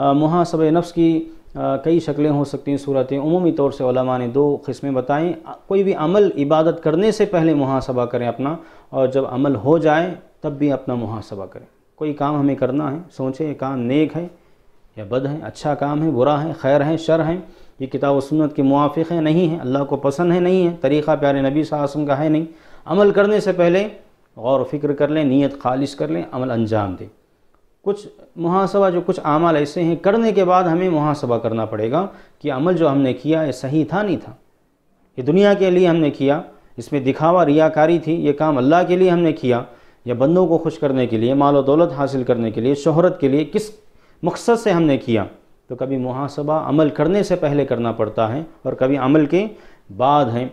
मुहासब नफ्स की कई शक्लें हो सकती हैं सूरतें। उमूमी तौर से उलमा ने दो किस्में बताएँ कोई भी अमल इबादत करने से पहले मुहासबा करें अपना, और जब अमल हो जाए, तब भी अपना मुहासबा करें। कोई काम हमें करना है, सोचें काम नेक है, या बद है अच्छा काम है, बुरा है, खैर है, शर है, ये किताब सुन्नत के मुआफ़ है, नहीं है, अल्लाह को पसंद है, नहीं है, तरीक़ा प्यारे नबी सासम का है नहीं। अमल करने से पहले गौर फ़िक्र कर लें, नीयत खालिश कर लें, अमल अंजाम दें। कुछ मुहासबा जो कुछ अमल ऐसे हैं, करने के बाद हमें मुहासबा करना पड़ेगा कि अमल जो हमने किया, ये सही था, नहीं था। ये दुनिया के लिए हमने किया, इसमें दिखावा रियाकारी थी, ये काम अल्लाह के लिए हमने किया, या बंदों को खुश करने के लिए, माल दौलत हासिल करने के लिए, शहरत के लिए, किस मकसद से हमने किया तो कभी मुहासबा अमल करने से पहले करना पड़ता है, और कभी अमल के बाद है।